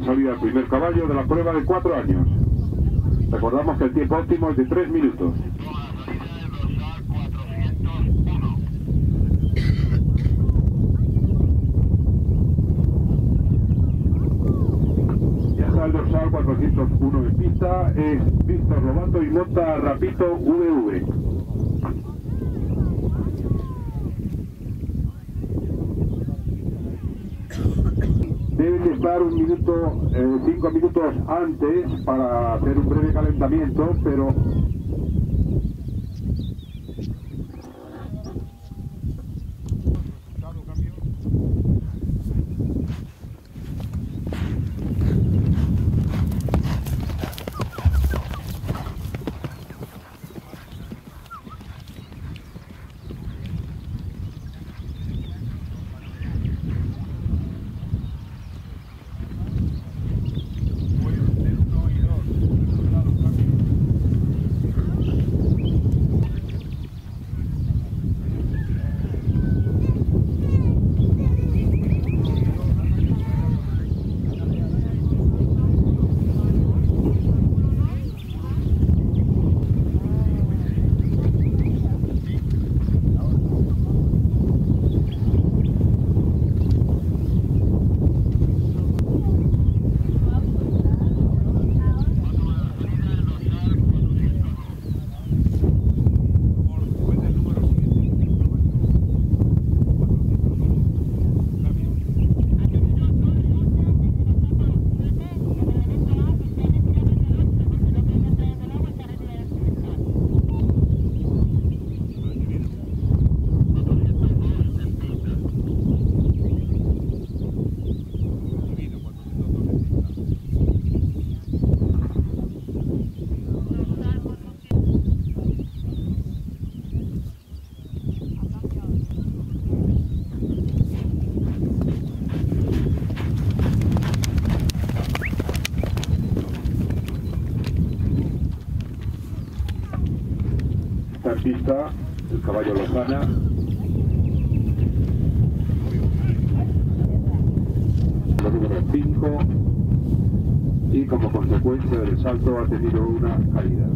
Salida el primer caballo de la prueba de cuatro años. Recordamos que el tiempo óptimo es de tres minutos. Ya está el dorsal 401 en pista, es Víctor Lobato y Mota Rapito VV. Deben de estar un minuto, eh, cinco minutos antes para hacer un breve calentamiento, pero pista el caballo Lozana. La número 5 y como consecuencia del salto ha tenido una caída.